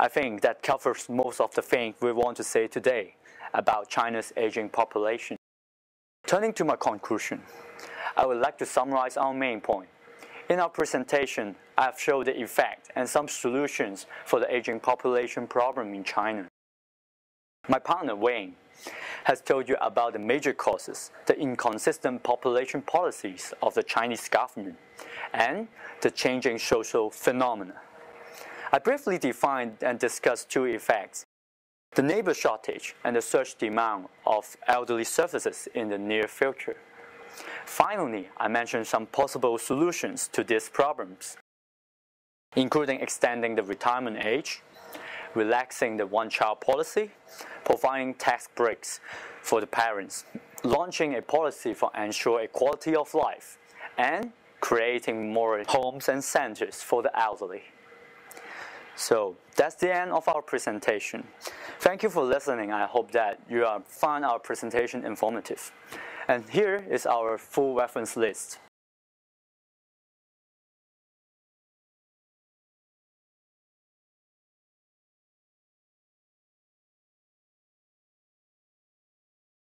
I think that covers most of the things we want to say today about China's aging population. Turning to my conclusion, I would like to summarize our main point. In our presentation, I have shown the effect and some solutions for the aging population problem in China. My partner Wing has told you about the major causes, the inconsistent population policies of the Chinese government, and the changing social phenomena. I briefly defined and discussed two effects the labor shortage and the surge demand of elderly services in the near future. Finally, I mentioned some possible solutions to these problems, including extending the retirement age, relaxing the one child policy, providing tax breaks for the parents, launching a policy for ensure equality of life, and creating more homes and centers for the elderly. So that's the end of our presentation. Thank you for listening. I hope that you found our presentation informative. And here is our full reference list.